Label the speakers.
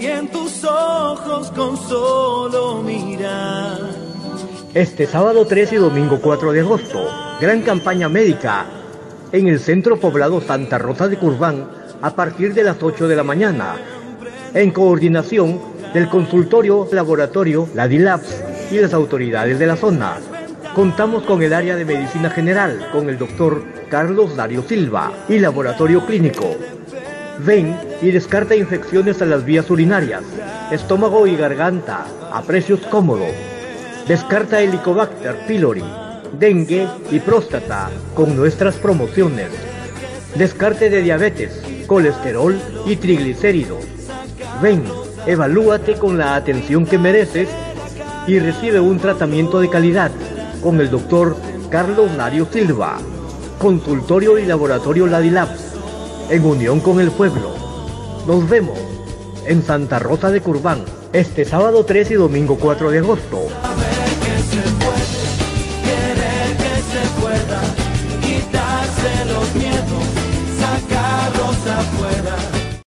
Speaker 1: que en tus ojos con solo mirar.
Speaker 2: Este sábado 3 y domingo 4 de agosto, gran campaña médica en el centro poblado Santa Rosa de Curbán a partir de las 8 de la mañana, en coordinación del consultorio laboratorio Ladilabs y las autoridades de la zona. Contamos con el área de medicina general, con el doctor Carlos Dario Silva y laboratorio clínico. Ven y descarta infecciones a las vías urinarias, estómago y garganta a precios cómodos. Descarta Helicobacter pylori, dengue y próstata con nuestras promociones. Descarte de diabetes, colesterol y triglicéridos. Ven, evalúate con la atención que mereces y recibe un tratamiento de calidad con el doctor Carlos Nario Silva, consultorio y laboratorio Ladilabs, en unión con el pueblo. Nos vemos en Santa Rosa de Curbán este sábado 3 y domingo 4 de agosto.